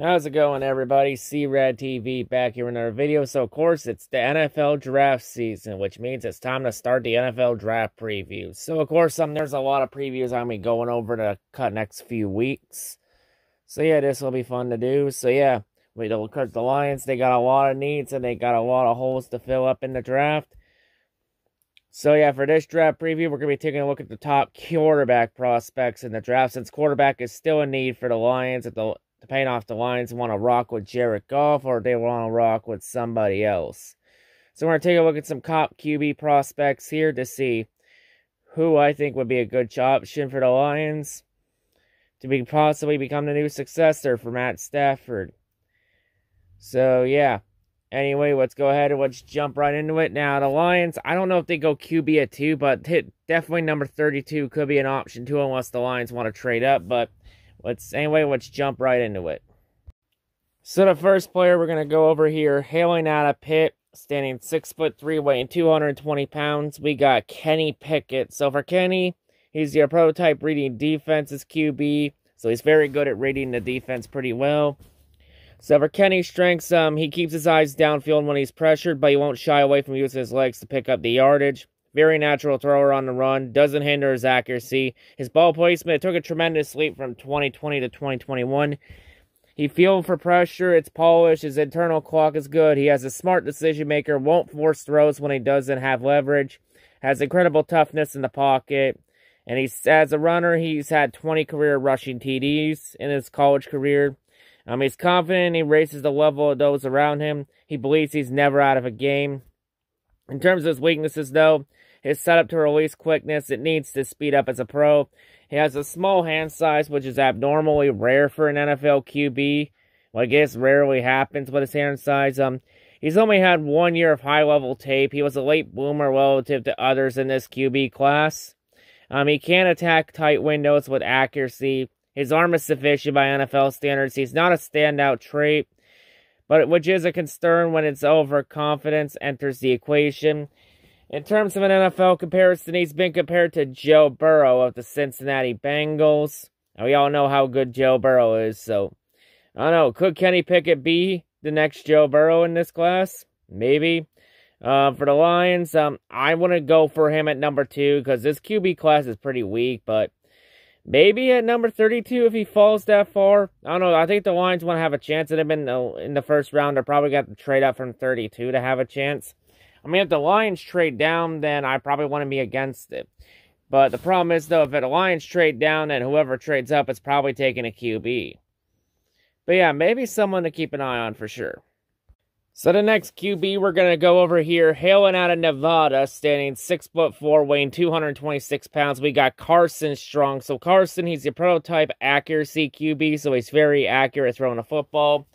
How's it going, everybody? C-Rad TV back here in another video. So, of course, it's the NFL draft season, which means it's time to start the NFL draft previews. So, of course, um, there's a lot of previews I'm be going over the cut next few weeks. So, yeah, this will be fun to do. So, yeah, we because the Lions they got a lot of needs and they got a lot of holes to fill up in the draft. So, yeah, for this draft preview, we're going to be taking a look at the top quarterback prospects in the draft since quarterback is still a need for the Lions at the depending off the Lions want to rock with Jared Goff or they want to rock with somebody else. So we're going to take a look at some cop QB prospects here to see who I think would be a good option for the Lions to be possibly become the new successor for Matt Stafford. So yeah. Anyway, let's go ahead and let's jump right into it. Now, the Lions, I don't know if they go QB at 2, but definitely number 32 could be an option too unless the Lions want to trade up, but let's anyway, let's jump right into it. So the first player we're gonna go over here, hailing out of Pitt, standing six foot three, weighing 220 pounds. We got Kenny Pickett. So for Kenny, he's your prototype reading defenses QB. So he's very good at reading the defense pretty well. So for Kenny's strengths, um, he keeps his eyes downfield when he's pressured, but he won't shy away from using his legs to pick up the yardage. Very natural thrower on the run. Doesn't hinder his accuracy. His ball placement took a tremendous leap from 2020 to 2021. He feels for pressure. It's polished. His internal clock is good. He has a smart decision maker. Won't force throws when he doesn't have leverage. Has incredible toughness in the pocket. And he's as a runner, he's had 20 career rushing TDs in his college career. Um, he's confident. He raises the level of those around him. He believes he's never out of a game. In terms of his weaknesses, though, his setup to release quickness, it needs to speed up as a pro. He has a small hand size, which is abnormally rare for an NFL QB. Well, I guess rarely happens with his hand size. Um, he's only had one year of high level tape. He was a late bloomer relative to others in this QB class. Um, he can attack tight windows with accuracy. His arm is sufficient by NFL standards. He's not a standout trait, but which is a concern when its overconfidence enters the equation. In terms of an NFL comparison, he's been compared to Joe Burrow of the Cincinnati Bengals. And we all know how good Joe Burrow is, so I don't know. Could Kenny Pickett be the next Joe Burrow in this class? Maybe. Uh, for the Lions, um, I wouldn't go for him at number two because this QB class is pretty weak, but maybe at number 32 if he falls that far. I don't know. I think the Lions want to have a chance at him in the, in the first round. They're probably got to trade up from 32 to have a chance. I mean, if the Lions trade down, then I probably want to be against it. But the problem is, though, if the Lions trade down, then whoever trades up is probably taking a QB. But yeah, maybe someone to keep an eye on for sure. So the next QB we're gonna go over here, hailing out of Nevada, standing six foot four, weighing 226 pounds. We got Carson Strong. So Carson, he's your prototype accuracy QB, so he's very accurate throwing a football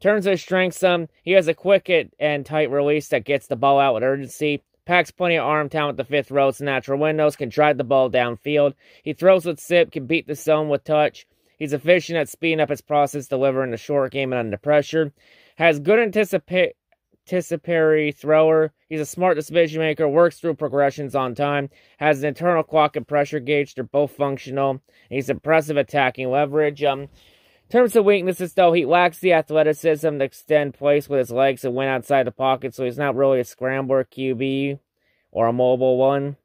turns his strengths some. He has a quick and tight release that gets the ball out with urgency. Packs plenty of arm talent with the fifth row. It's natural windows, can drive the ball downfield. He throws with sip, can beat the zone with touch. He's efficient at speeding up his process, delivering the short game and under pressure. Has good anticipa- anticipatory thrower. He's a smart decision maker, works through progressions on time, has an internal clock and pressure gauge. They're both functional. He's impressive attacking leverage. Um, terms of weaknesses, though, he lacks the athleticism to extend place with his legs and win outside the pocket, so he's not really a scrambler QB or a mobile one.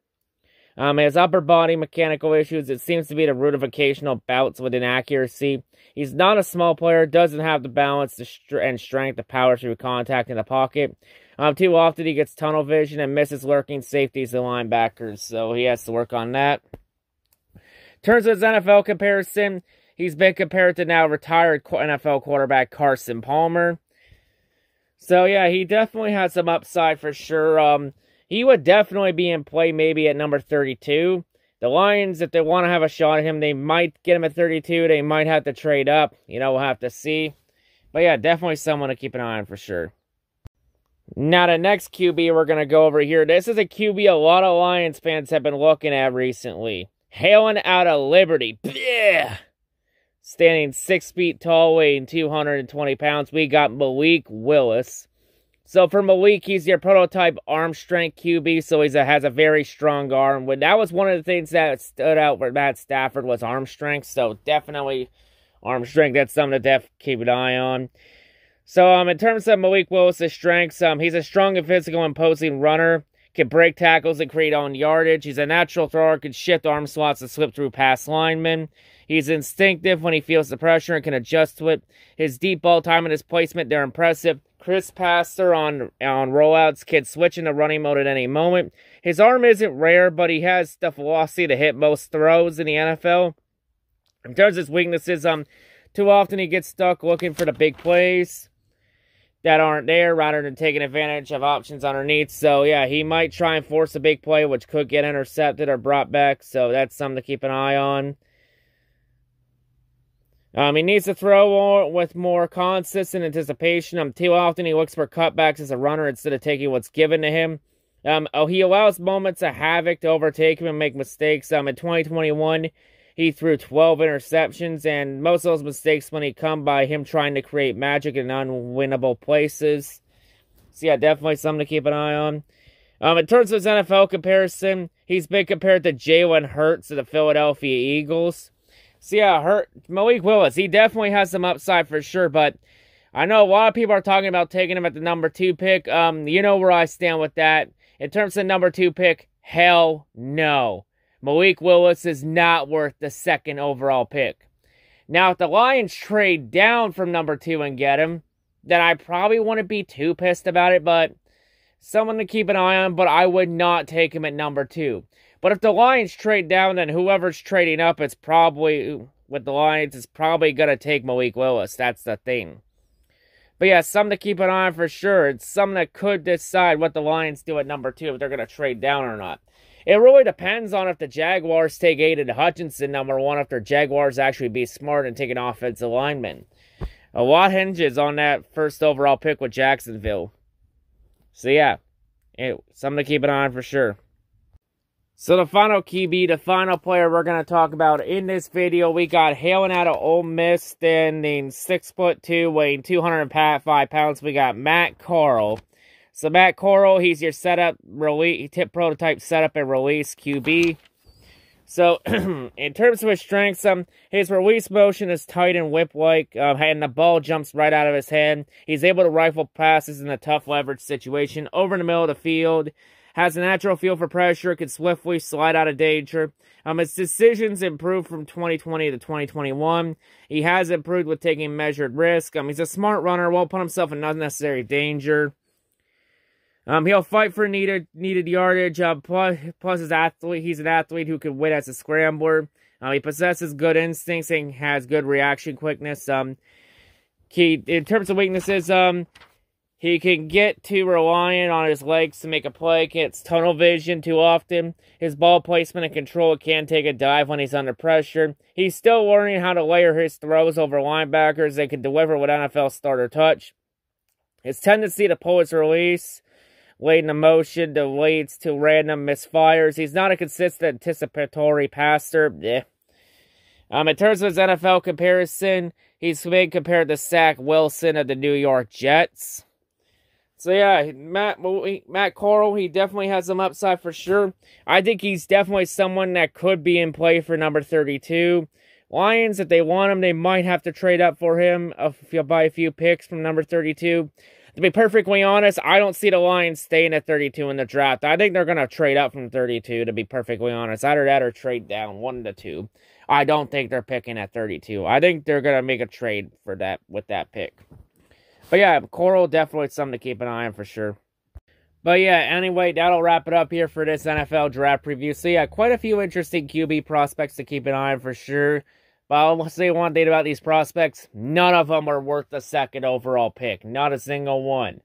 Um, his upper body mechanical issues, it seems to be the root of occasional bouts with inaccuracy. He's not a small player, doesn't have the balance and strength to power through contact in the pocket. Um, too often he gets tunnel vision and misses lurking safeties and linebackers, so he has to work on that. In terms of his NFL comparison, He's been compared to now retired NFL quarterback Carson Palmer. So yeah, he definitely has some upside for sure. Um, he would definitely be in play maybe at number 32. The Lions, if they want to have a shot at him, they might get him at 32. They might have to trade up. You know, we'll have to see. But yeah, definitely someone to keep an eye on for sure. Now, the next QB we're going to go over here. This is a QB a lot of Lions fans have been looking at recently. Hailing out of Liberty. Blech standing six feet tall, weighing 220 pounds. We got Malik Willis. So for Malik, he's your prototype arm strength QB, so he has a very strong arm. That was one of the things that stood out for Matt Stafford was arm strength. So definitely arm strength. That's something to keep an eye on. So, um, in terms of Malik Willis' strengths, um, he's a strong and physical imposing runner, can break tackles and create on yardage. He's a natural thrower, can shift arm slots and slip through past linemen. He's instinctive when he feels the pressure and can adjust to it. His deep ball time and his placement, they're impressive. Crisp passer on, on rollouts, can switch into running mode at any moment. His arm isn't rare, but he has the velocity to hit most throws in the NFL. In terms of his weaknesses, um, too often he gets stuck looking for the big plays that aren't there rather than taking advantage of options underneath. So, yeah, he might try and force a big play, which could get intercepted or brought back. So, that's something to keep an eye on. Um, he needs to throw more, with more consistent anticipation. Um, too often he looks for cutbacks as a runner instead of taking what's given to him. Um, oh, he allows moments of havoc to overtake him and make mistakes. Um, in 2021, he threw 12 interceptions, and most of those mistakes when he come by him trying to create magic in unwinnable places. So yeah, definitely something to keep an eye on. Um, in terms of his NFL comparison, he's been compared to Jalen Hurts of the Philadelphia Eagles. So yeah, Hurt Malik Willis, he definitely has some upside for sure, but I know a lot of people are talking about taking him at the number two pick. Um, you know where I stand with that. In terms of number two pick, hell no. Malik Willis is not worth the second overall pick. Now, if the Lions trade down from number two and get him, then I probably wouldn't be too pissed about it, but someone to keep an eye on, but I would not take him at number two. But if the Lions trade down, then whoever's trading up, it's probably, with the Lions, it's probably going to take Malik Willis. That's the thing. But yeah, something to keep an eye on for sure. It's something that could decide what the Lions do at number two, if they're going to trade down or not. It really depends on if the Jaguars take Aidan Hutchinson number one, if their Jaguars actually be smart and take an offensive lineman. A lot hinges on that first overall pick with Jacksonville. So yeah, it, something to keep an eye on for sure. So the final QB, the final player we're going to talk about in this video, we got hailing out of Ole Miss, standing 6 foot 2, weighing 205 pounds. We got Matt Corral. So Matt Corral, he's your setup, release, tip prototype setup and release QB. So in terms of his strengths, um, his release motion is tight and whip-like, um, and the ball jumps right out of his hand. He's able to rifle passes in a tough leverage situation over in the middle of the field. Has a natural feel for pressure, can swiftly slide out of danger. Um, his decisions improved from 2020 to 2021. He has improved with taking measured risk. Um, he's a smart runner, won't put himself in unnecessary danger. Um, he'll fight for needed needed yardage. Uh, plus, plus his athlete, he's an athlete who can win as a scrambler. Um, he possesses good instincts and has good reaction quickness. Um, he in terms of weaknesses, um, he can get too reliant on his legs to make a play. Gets tunnel vision too often. His ball placement and control can take a dive when he's under pressure. He's still learning how to layer his throws over linebackers that can deliver with NFL starter touch. His tendency to pull his release late in the motion that leads to random misfires. He's not a consistent anticipatory passer. Yeah. Um, in terms of his NFL comparison, he's being compared to Zach Wilson of the New York Jets. So yeah, Matt Matt Corral, he definitely has some upside for sure. I think he's definitely someone that could be in play for number 32. Lions, if they want him, they might have to trade up for him you buy a few picks from number 32 to be perfectly honest, I don't see the Lions staying at 32 in the draft. I think they're going to trade up from 32, to be perfectly honest. Either that or trade down one to two. I don't think they're picking at 32. I think they're going to make a trade for that with that pick. But yeah, Corral definitely something to keep an eye on for sure. But yeah, anyway, that'll wrap it up here for this NFL draft preview. So yeah, quite a few interesting QB prospects to keep an eye on for sure. But I'll say one thing about these prospects none of them are worth the second overall pick. Not a single one.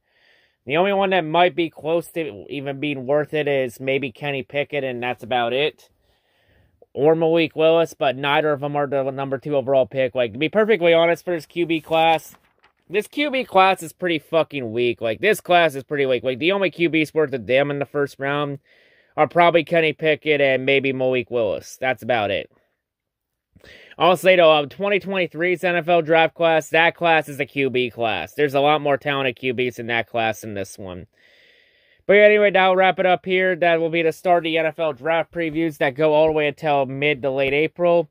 The only one that might be close to even being worth it is maybe Kenny Pickett, and that's about it. Or Malik Willis, but neither of them are the number two overall pick. Like, to be perfectly honest, for this QB class, this QB class is pretty fucking weak. Like, this class is pretty weak. Like, the only QBs worth a damn in the first round are probably Kenny Pickett and maybe Malik Willis. That's about it. I'll say though, um, 2023's NFL draft class, that class is a QB class. There's a lot more talented QBs in that class than this one. But anyway, that'll wrap it up here. That will be the start of the NFL draft previews that go all the way until mid to late April.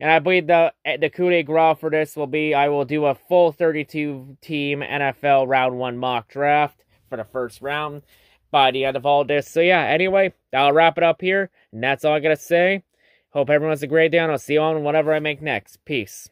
And I believe the eh, the coup de grace for this will be I will do a full 32 team NFL round one mock draft for the first round by the end of all this. So yeah, anyway, that'll wrap it up here. And that's all I gotta say. Hope everyone has a great day, and I'll see you on whatever I make next. Peace.